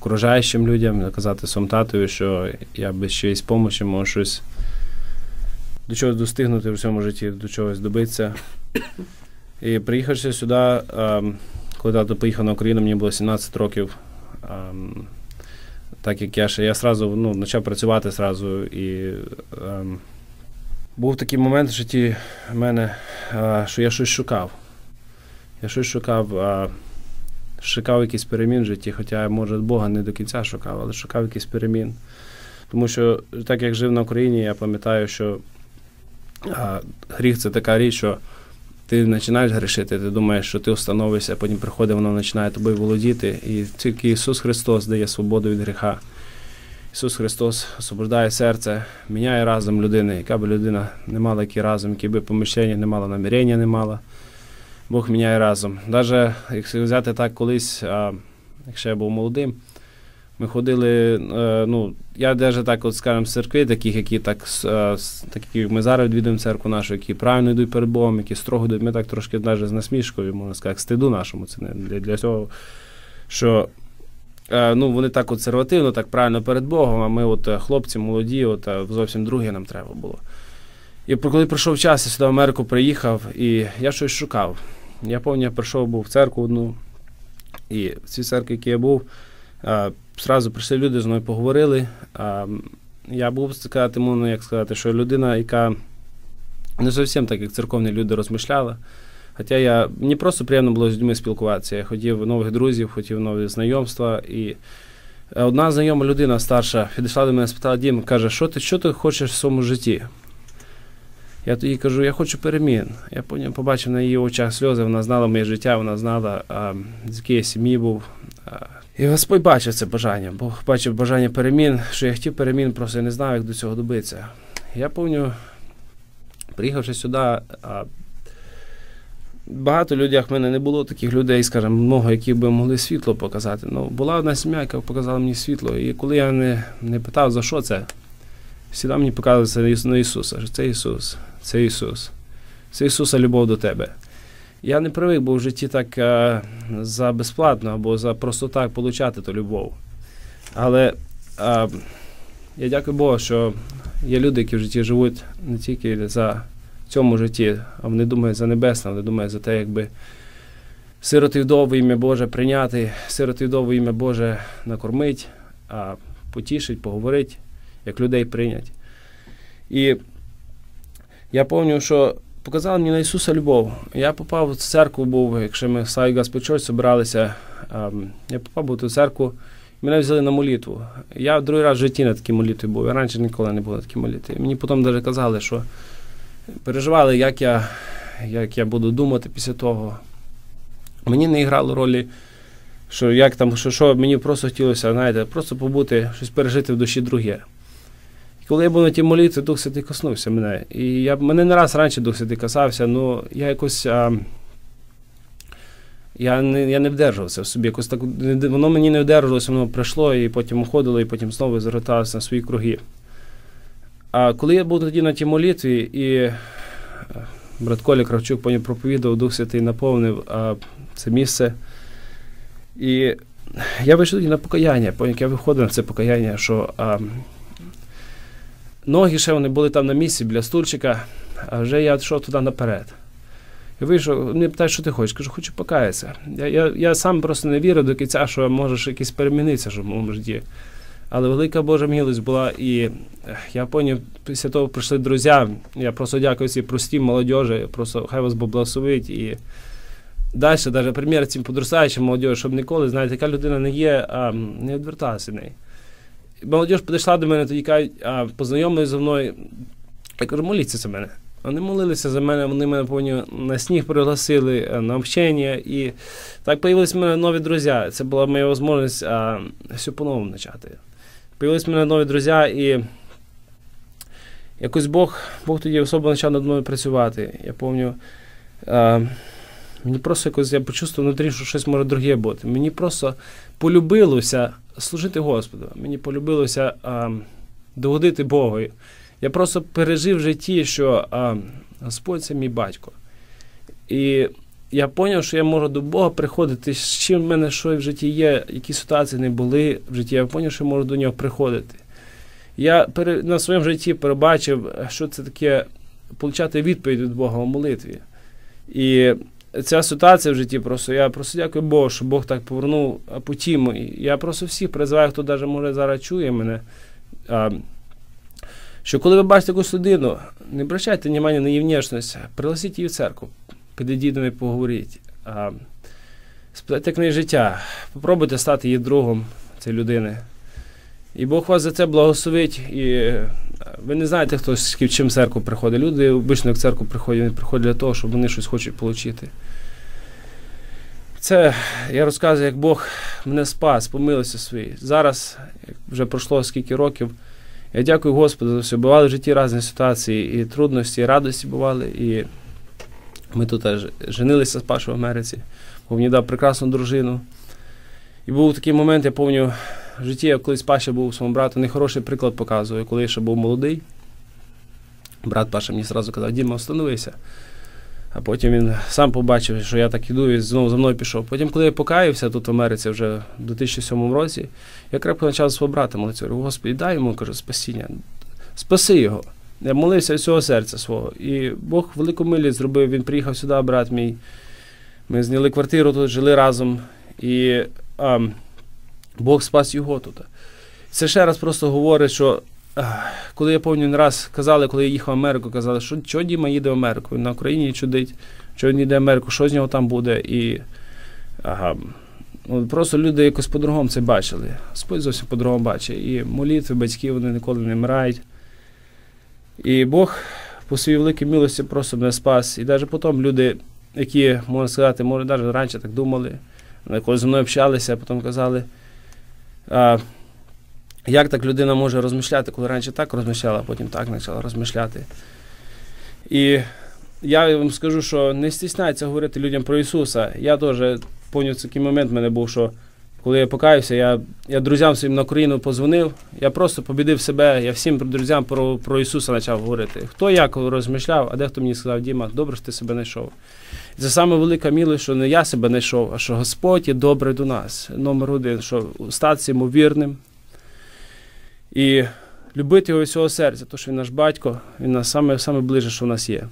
окружаючим людям, доказати своєму татові, що я без чиїсь допомоги можу щось до чогось достигнути в цьому житті, до чогось добитися. І приїхавши сюди, ем, коли тато поїхав на Україну, мені було 17 років. Ем, так як я ще я сразу ну, почав працювати сразу. І ем, був такий момент в житті в мене, е, що я щось шукав. Я щось шукав, е, шукав якийсь перемін в житті, хоча, може, Бога не до кінця шукав, але шукав якийсь перемін. Тому що, так як жив на Україні, я пам'ятаю, що а Гріх це така річ, що ти починаєш грішити, ти думаєш, що ти встановишся, потім приходить, воно починає тобою володіти. І тільки Ісус Христос дає свободу від гріха. Ісус Христос освобождає серце, міняє разом людини, яка би людина не мала який разом, які би поміщення не мала, намірення не мала. Бог міняє разом. Навіть якщо взяти так колись, а, якщо я був молодим. Ми ходили, е, ну, я навіть так, от скажімо, з церкви, таких, які так, е, такі, ми зараз відвідуємо церкву нашу, які правильно йдуть перед Богом, які строго йдуть, ми так трошки навіть з насмішкою, можна сказати, стиду нашому. Це не для, для цього, що е, ну, вони так консервативно, так правильно перед Богом, а ми, от хлопці, молоді, от зовсім друге нам треба було. І коли пройшов час, я сюди в Америку приїхав, і я щось шукав. Я пам'ятаю, я прийшов був в церкву одну, і в цій церкві, в якій я був, зразу прийшли люди, з мною поговорили. А, я був сказати, ну, як сказати, що людина, яка не зовсім так, як церковні люди розмишляла. Хоча я мені просто приємно було з людьми спілкуватися. Я хотів нових друзів, хотів нові знайомства. І одна знайома людина старша підійшла до мене, спитала, Дім, каже, що ти що ти хочеш в своєму житті? Я тоді кажу, я хочу перемін. Я потім побачив на її очах сльози, вона знала моє життя, вона знала, з якої сім'ї був. І Господь бачив це бажання, Бог бачив бажання перемін, що я хотів перемін, просто я не знав, як до цього добитися. Я пам'ятаю, приїхавши сюди, багато людях в мене не було таких людей, скажімо, много, які би могли світло показати. Ну, була одна сім'я, яка показала мені світло. І коли я не, не питав, за що це, всіда мені показувалося на Ісуса, що це Ісус, це Ісус. Це Ісуса любов до тебе. Я не привик був в житті так а, за безплатно або за просто так получати ту любов. Але а, я дякую Богу, що є люди, які в житті живуть не тільки за цьому житті, а вони думають за небесне, вони думають за те, якби сироти вдову ім'я Боже прийняти, сироти вдову ім'я Боже накормить, а потішить, поговорить, як людей прийнять. І я пам'ятаю, що показали мені на Ісуса любов. Я попав в церкву, був, якщо ми в Сай Господь збиралися, я попав в ту церкву. Мене взяли на молитву. Я другий раз в житті на такій молитві був. Я раніше ніколи не був на такій молитві. Мені потім навіть казали, що переживали, як я як я буду думати після того. Мені не грало ролі, що як там, що, що мені просто хотілося, знаєте, просто побути, щось пережити в душі друге. І коли я був на тій молитві, Дух Святий коснувся мене. І я, мене не раз раніше Дух Святий касався, але я якось. А, я не я не вдержувався в собі. Якось так, Воно мені не вдержувалося, воно прийшло, і потім уходило, і потім знову зверталося на свої круги. А коли я був тоді на тій молитві, і брат Коля Кравчук потім проповідав, Дух Святий наповнив а, це місце. І я вийшов тоді на покаяння, потім я виходив на це покаяння, що а, ноги ще вони були там на місці біля стульчика, а вже я йшов туди наперед. І вийшов, мені питають, що ти хочеш? Кажу, хочу покаятися. Я я, я сам просто не вірив до кінця, що може якийсь перемінитися в моєму житті. Але велика Божа милость була, і я поняв, після того прийшли друзі. Я просто дякую цій простій молодежі, просто хай вас Бог благословить. І далі, навіть примір цим подростаючим молодежі, щоб ніколи, знаєте, яка людина не є, а не відверталася неї. Молодіж підійшла до мене, тоді кажуть, а познайомилися зі мною. Я кажу, моліться за мене. Вони молилися за мене, вони мене повні на сніг пригласили, е, на общення. І так появилися в мене нові друзі. Це була моя можливість а, все по-новому почати. Появилися в мене нові друзі, і якось Бог Бог тоді особливо почав над мною працювати. Я пам'ятаю, мені просто якось я почувствував внутрі, що щось може друге бути. Мені просто полюбилося служити Господу. Мені полюбилося а, догодити Богу. Я просто пережив в житті, що а, Господь це мій батько. І я зрозумів, що я можу до Бога приходити, з чим в мене що в житті є, які ситуації не були в житті, я зрозумів, що я можу до нього приходити. Я на своєму житті перебачив, що це таке отримати відповідь від Бога у молитві. І ця ситуація в житті просто, я просто дякую Богу, що Бог так повернув путі мої. Я просто всіх призиваю, хто навіть може зараз чує мене що коли ви бачите якусь людину, не обращайте внимання на її внешність, пригласіть її в церкву, підійдіть до неї, поговоріть, а, спитайте як життя, попробуйте стати її другом цієї людини. І Бог вас за це благословить. І ви не знаєте, хто з чим в церкву приходить. Люди обично в церкву приходять, вони приходять для того, щоб вони щось хочуть отримати. Це я розказую, як Бог мене спас, помилився свої. Зараз, вже пройшло скільки років. Я дякую Господу за все. Бували в житті різні ситуації, і трудності, і радості бували. І ми тут теж женилися з Пашою в Америці, бо мені дав прекрасну дружину. І був такий момент, я пам'ятаю, в житті я колись Паша був своєму брату, нехороший приклад показує, коли я ще був молодий. Брат Паша мені одразу казав, Діма, остановися. А потім він сам побачив, що я так іду, і знову за мною пішов. Потім, коли я покаявся тут в Америці вже в 2007 році, я крепко почав свого брата молитися. Говорю, Господи, дай йому кажу, спасіння, спаси його. Я молився з цього серця свого. І Бог велику милість зробив. Він приїхав сюди, брат мій. Ми зняли квартиру, тут жили разом. І а, Бог спас його тут. Це ще раз просто говорить, що коли я пам'ятаю, раз казали, коли я їхав в Америку, казали, що чого Діма їде в Америку, він на Україні чудить, що він їде в Америку, що з нього там буде. І ага, ну, просто люди якось по-другому це бачили. Господь зовсім по-другому бачить. І молитви батьків вони ніколи не вмирають. І Бог по своїй великій милості просто мене спас. І навіть потім люди, які, можна сказати, може, навіть раніше так думали, коли зі мною общалися, а потім казали, а, як так людина може розмишляти, коли раніше так розмишляла, а потім так почала розмишляти. І я вам скажу, що не стісняється говорити людям про Ісуса. Я теж пам'ятаю, такий момент в мене був, що коли я покаявся, я я друзям своїм на Україну позвонив, я просто побідив себе, я всім друзям про про Ісуса почав говорити. Хто як розмишляв, а дехто мені сказав, Діма, добре, що ти себе знайшов. Це саме велика мілость, що не я себе знайшов, а що Господь є добрий до нас. Номер один, що статися йому вірним. І любити його всього серця, тому що він наш батько, він нас саме, саме ближе, що в нас є.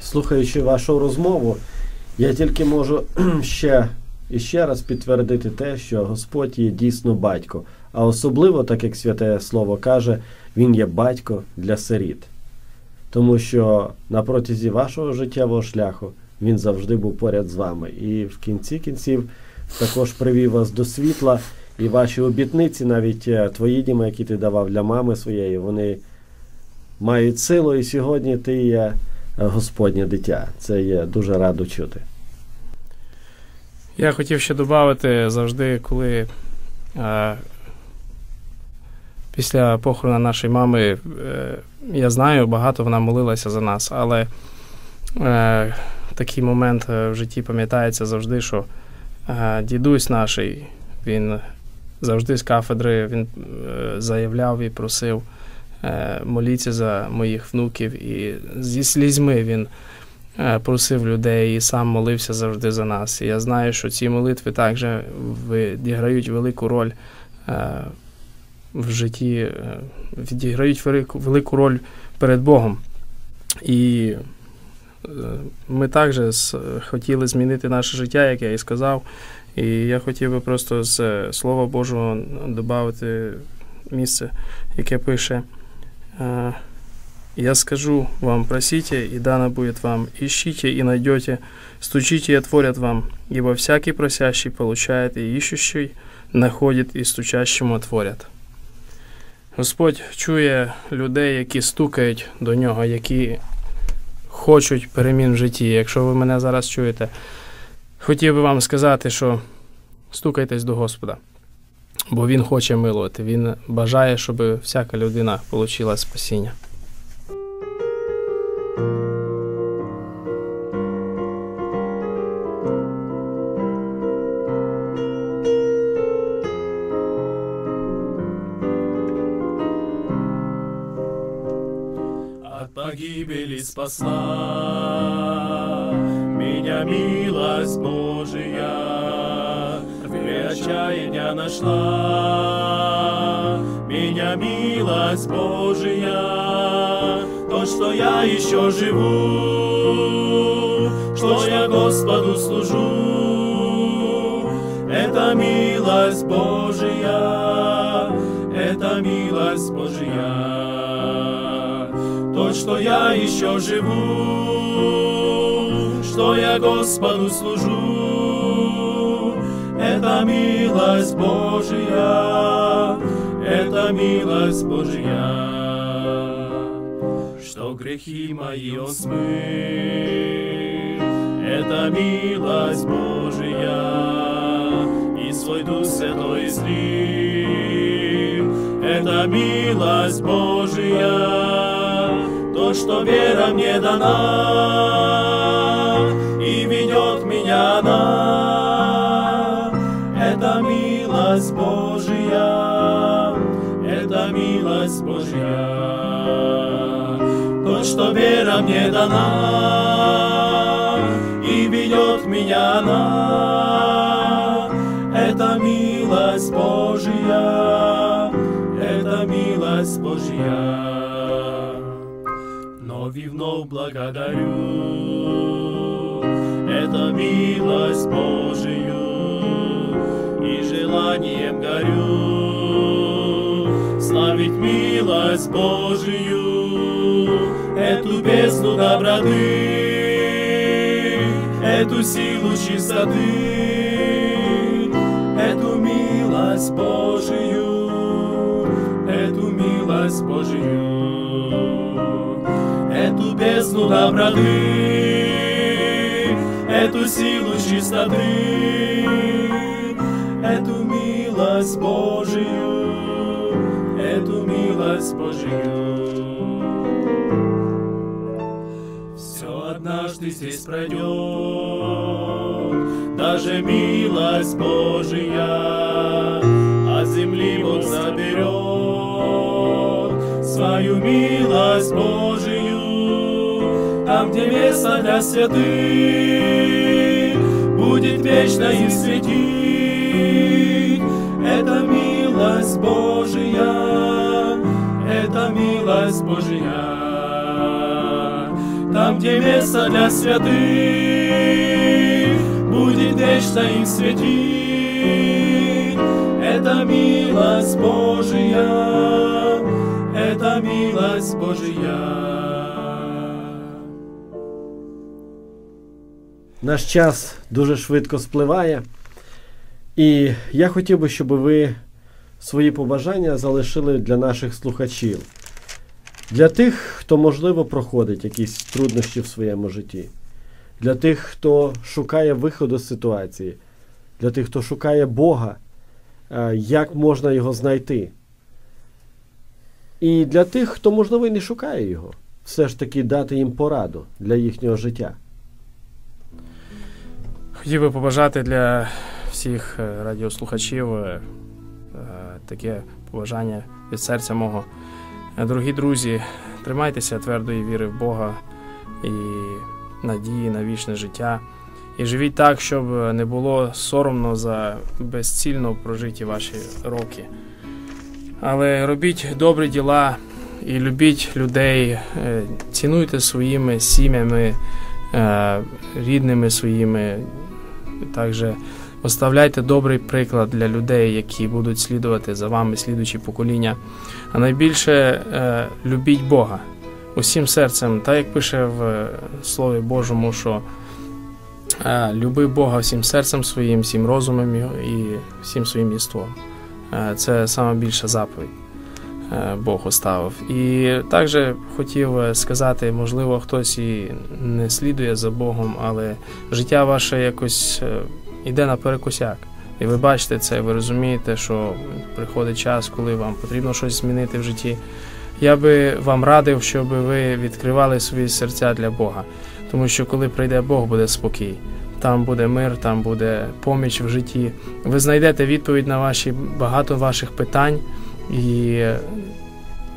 Слухаючи вашу розмову, я тільки можу ще і ще раз підтвердити те, що Господь є дійсно батько, а особливо, так як святе Слово каже, Він є батько для сиріт. Тому що на протязі вашого життєвого шляху він завжди був поряд з вами. І в кінці кінців також привів вас до світла, і ваші обітниці, навіть е, твої діми, які ти давав для мами своєї, вони мають силу, і сьогодні ти є е, Господнє дитя. Це є дуже радо чути. Я хотів ще додати завжди, коли е, після похорону нашої мами, е, я знаю, багато вона молилася за нас, але е, такий момент е, в житті пам'ятається завжди, що дідусь наш, він завжди з кафедри він заявляв і просив моліться за моїх внуків, і зі слізьми він. Просив людей і сам молився завжди за нас. І я знаю, що ці молитви також відіграють велику роль в житті, е, відіграють велику, роль перед Богом. І ми також хотіли змінити наше життя, як я і сказав. І я хотів би просто з Слова Божого додати місце, яке пише. Я скажу вам, просите, и дано будет вам, ищите и найдете, стучите и отворят вам, ибо всякий просящий получает, и ищущий находит, і стучащому отворять. Господь чує людей, які стукають до нього, які хочуть перемін в житті. Якщо ви мене зараз чуєте, хотів би вам сказати, що стукайтесь до Господа, бо Він хоче милувати, Він бажає, щоб всяка людина отримала спасіння. Погибели спасла. Меня милость Божия, в отчаяния нашла. Меня милость Божия, то, что я еще живу, что я Господу служу, это милость Божия, это милость Божия что я еще живу, что я Господу служу. Это милость Божья, это милость Божья, что грехи мои он смыл. Это милость Божья, и свой Дух Святой излил. Это милость Божья, что вера мне дана, и ведет меня она. Это милость Божья, это милость Божья. То, что вера мне дана, и ведет меня она. Это милость Божья, это милость Божья благодарю. Это милость Божию, и желанием горю славить милость Божию, эту бездну доброты, эту силу чистоты, эту милость Божию, эту милость Божию, бездну доброты, эту силу чистоты, эту милость Божию, эту милость Божию. Все однажды здесь пройдет, даже милость Божия, от земли Бог заберет свою милость Божию, там, где место для святых будет вечно их светить. Это милость Божия, это милость Божия. Там, где место для святых будет вечно им светить. Это милость Божия, это милость Божия. Наш час дуже швидко спливає. І я хотів би, щоб ви свої побажання залишили для наших слухачів, для тих, хто, можливо, проходить якісь труднощі в своєму житті, для тих, хто шукає виходу з ситуації, для тих, хто шукає Бога, е, як можна його знайти. І для тих, хто, можливо, і не шукає його, все ж таки дати їм пораду для їхнього життя. Хотів би побажати для всіх е, радіослухачів е, е, таке побажання від серця мого. Дорогі друзі, тримайтеся твердої віри в Бога і надії на вічне життя. І живіть так, щоб не було соромно за безцільно прожиті ваші роки. Але робіть добрі діла і любіть людей, цінуйте своїми сім'ями, рідними своїми. Також оставляйте добрий приклад для людей, які будуть слідувати за вами, слідуючі покоління. А найбільше е, любіть Бога усім серцем, так як пише в е, Слові Божому, що е, люби Бога всім серцем своїм, всім розумом і всім своїм єством. Е, це саме більша заповідь. Е, Бог оставив. І також хотів е, сказати, можливо, хтось і не слідує за Богом, але життя ваше якось е, йде на перекосяк. І ви бачите це, ви розумієте, що приходить час, коли вам потрібно щось змінити в житті. Я би вам радив, щоб ви відкривали свої серця для Бога. Тому що коли прийде Бог, буде спокій. Там буде мир, там буде поміч в житті. Ви знайдете відповідь на ваші багато ваших питань, і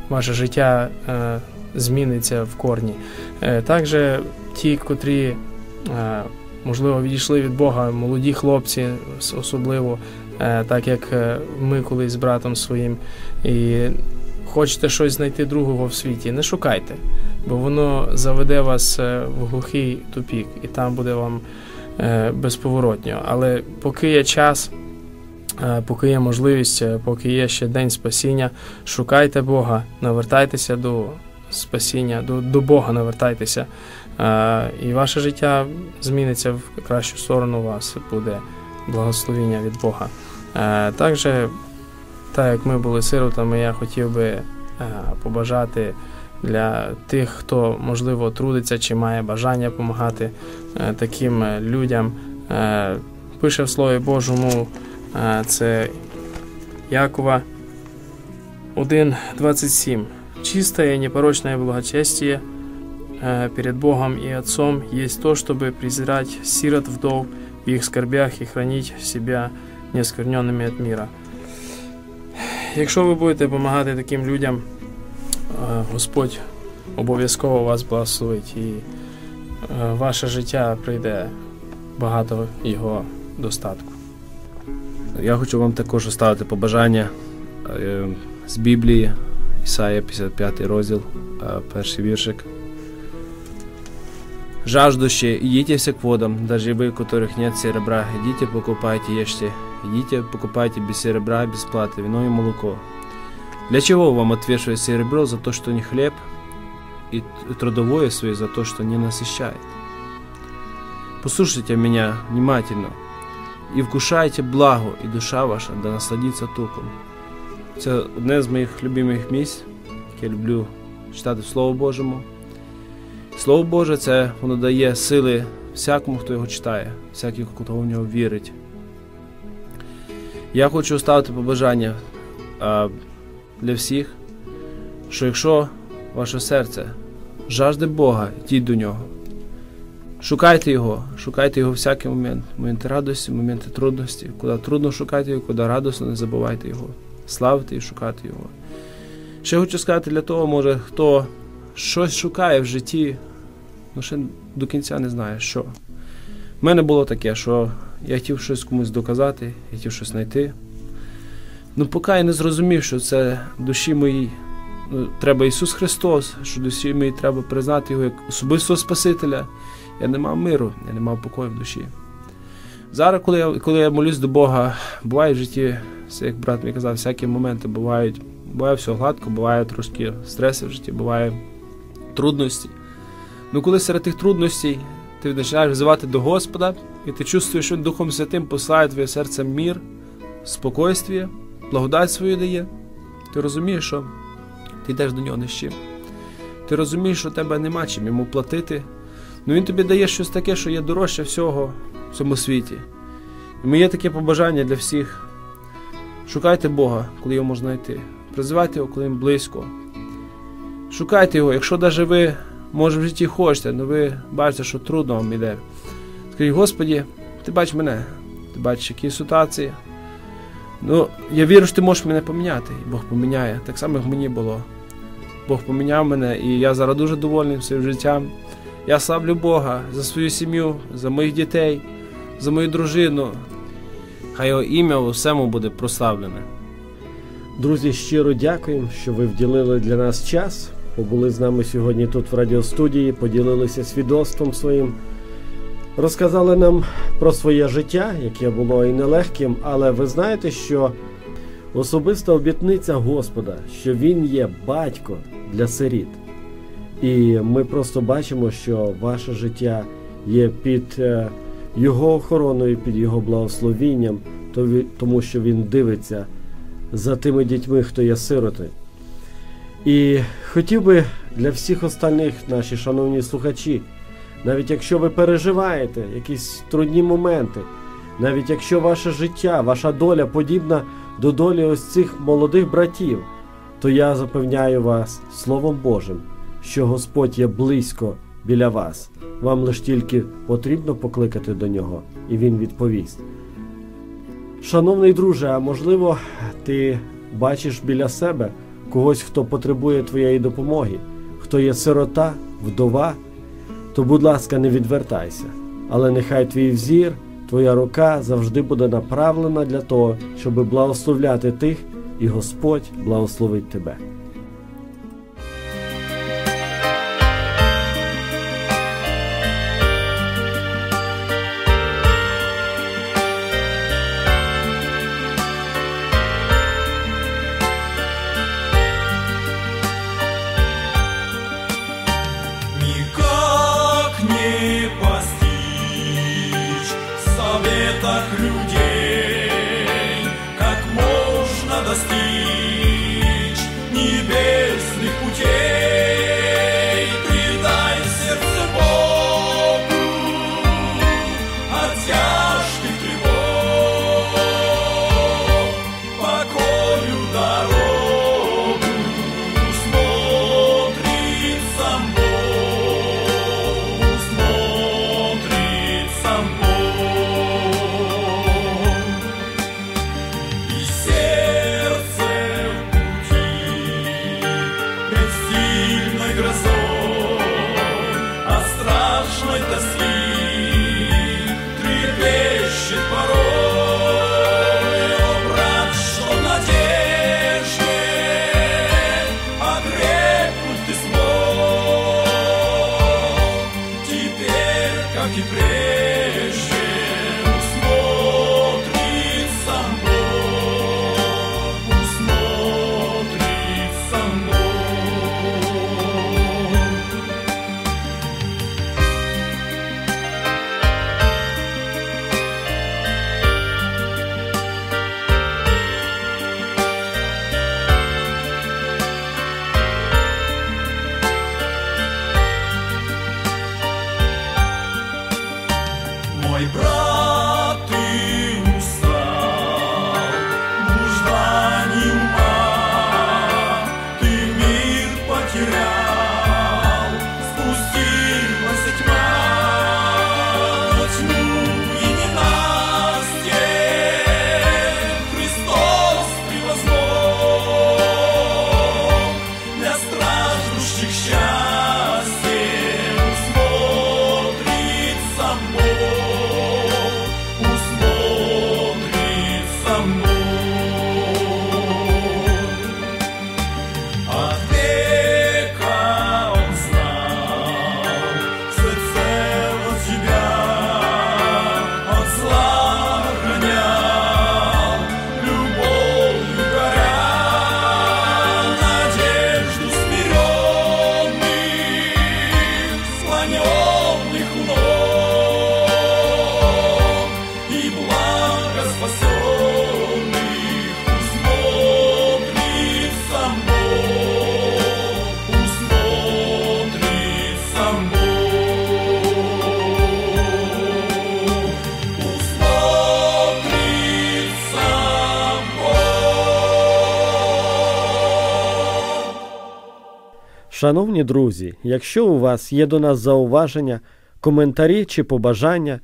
ваше життя е, зміниться в корні. Е, також ті, котрі е, можливо відійшли від Бога, молоді хлопці, особливо, так як ми колись з братом своїм, і хочете щось знайти другого в світі, не шукайте, бо воно заведе вас в глухий тупік, і там буде вам безповоротньо. Але поки є час, поки є можливість, е, поки є ще день спасіння, шукайте Бога, навертайтеся до спасіння, до, до Бога навертайтеся. Е, І ваше життя зміниться в кращу сторону, у вас буде благословіння від Бога. Е, Також, так як ми були сиротами, я хотів би е, побажати для тих, хто можливо трудиться чи має бажання допомагати е, таким е, людям. Е, Пише в Слові Божому е, це Якова 1.27. Чистое и непорочное благочестие э, перед Богом и Отцом есть то, чтобы презирать сирот вдов в их скорбях и хранить себя неоскверненными от мира. Якщо ви будете допомагати таким людям, е, Господь обов'язково вас благословить і е, ваше життя прийде багато його достатку. Я хочу вам також оставити побажання е, з Біблії, Ісая 55 розділ, е, перший віршик. Жаждущие, идите все к водам, даже вы, у которых нет серебра, идите покупайте, ешьте, идите, покупайте без серебра, без платы, вино и молоко. Для чего вам отвешивать серебро за то, что не хлеб, и трудовое свое за то, что не насыщает? Послушайте меня внимательно і вкушайте благо, і душа ваша да насладиться туком. Це одне з моїх любимих місць, яке люблю читати в Слово Божому. Слово Боже, це воно дає сили всякому, хто його читає, всякому, хто в нього вірить. Я хочу оставити побажання а, для всіх, що якщо ваше серце жажде Бога, йдіть до нього. Шукайте його, шукайте його всякий момент, моменти радості, моменти трудності. Куди трудно шукайте його, куди радосно, не забувайте його. Славити і шукати його. Ще хочу сказати для того, може, хто щось шукає в житті, ну ще до кінця не знає, що. У мене було таке, що я хотів щось комусь доказати, я хотів щось знайти. Ну, поки я не зрозумів, що це душі моїй ну, треба Ісус Христос, що душі моїй треба признати Його як особистого Спасителя. Я не мав миру, я не мав покою в душі. Зараз, коли я коли я молюсь до Бога, буває в житті, як брат мені казав, всякі моменти бувають. Буває все гладко, буває трошки стреси в житті, буває трудності. Ну коли серед тих трудностей ти починаєш взивати до Господа, і ти чувствуєш, що Він Духом Святим посилає твоє серце мір, спокойствие, благодать свою дає, ти розумієш, що ти йдеш до нього не з чим. Ти розумієш, що тебе нема чим йому платити. Ну він тобі дає щось таке, що є дорожче всього в цьому світі. І моє таке побажання для всіх. Шукайте Бога, коли його можна знайти. Призивайте його, коли він близько. Шукайте його, якщо навіть ви, може, в житті хочете, але ви бачите, що трудно вам іде. Скажіть, Господі, ти бачиш мене, ти бачиш, які ситуації. Ну, я вірю, що ти можеш мене поміняти, і Бог поміняє. Так само, як мені було. Бог поміняв мене, і я зараз дуже довольний своїм життям. Я славлю Бога за свою сім'ю, за моїх дітей, за мою дружину. Хай його ім'я у всьому буде прославлене. Друзі, щиро дякуємо, що ви вділили для нас час. Побули з нами сьогодні тут в радіостудії, поділилися свідоцтвом своїм, розказали нам про своє життя, яке було і нелегким, але ви знаєте, що особиста обітниця Господа, що Він є батько для сиріт. І ми просто бачимо, що ваше життя є під е, його охороною, під його благословінням, тому що він дивиться за тими дітьми, хто є сироти. І хотів би для всіх остальних, наші шановні слухачі, навіть якщо ви переживаєте якісь трудні моменти, навіть якщо ваше життя, ваша доля подібна до долі ось цих молодих братів, то я запевняю вас Словом Божим що Господь є близько біля вас. Вам лише тільки потрібно покликати до нього, і Він відповість. Шановний друже, а можливо, ти бачиш біля себе когось, хто потребує твоєї допомоги, хто є сирота, вдова, то, будь ласка, не відвертайся, але нехай твій взір, твоя рука завжди буде направлена для того, щоб благословляти тих, і Господь благословить тебе. Шановні друзі, якщо у вас є до нас зауваження, коментарі чи побажання,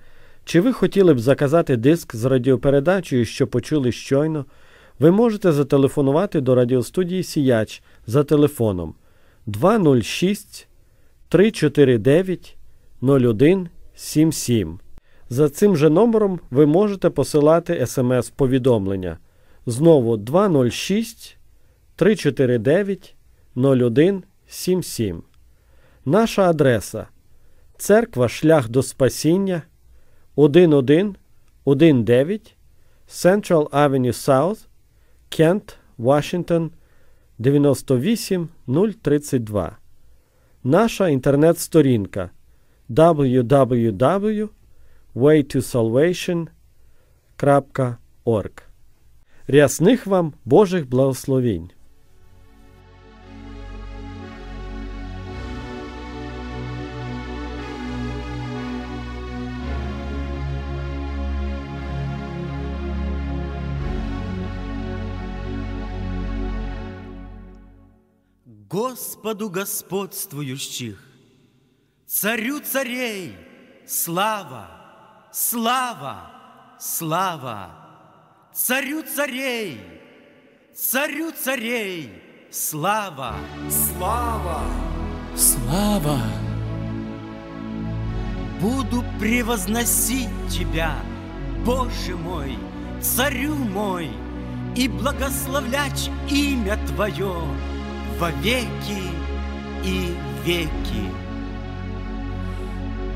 чи ви хотіли б заказати диск з радіопередачею, що почули щойно, ви можете зателефонувати до радіостудії Сіяч за телефоном 206 349 0177. За цим же номером ви можете посилати смс-повідомлення. Знову 206 349 0177. Наша адреса Церква Шлях до Спасіння 1119 Central Avenue South, Кент, Вашингтон 98032. Наша інтернет-сторінка www.waytosalvation.org. Рясних вам Божих благословінь! Господу господствующих, Царю царей, слава, слава, слава, Царю царей, Царю царей, слава, слава. Слава! Буду превозносить Тебя, Боже мой, Царю мой, и благословлять имя Твое во веки и веки.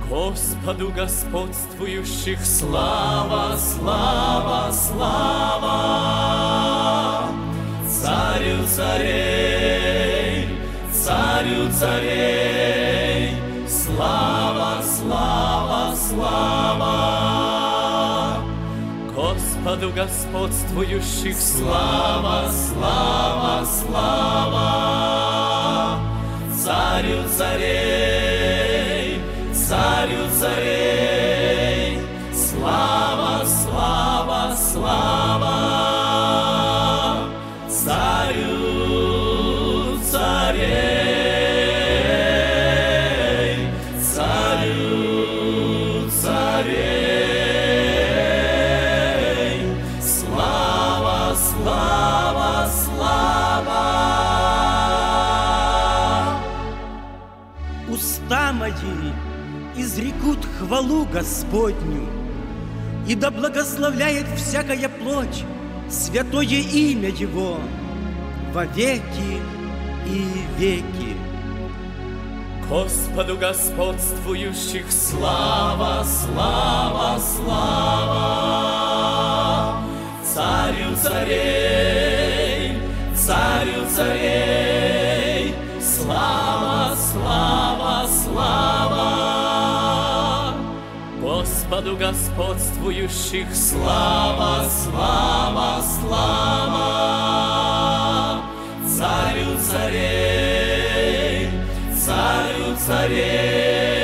Господу господствующих слава, слава, слава. Царю царей, царю царей, слава, слава, слава. Господу господствующих слава, слава, слава. Царю царей, царю царей, хвалу Господню, и да благословляет всякая плоть святое имя Его во веки и веки. Господу господствующих слава, слава, слава. Царю царей, царю царей, слава, слава. Господу господствующих слава, слава, слава, царю царей, царю царей.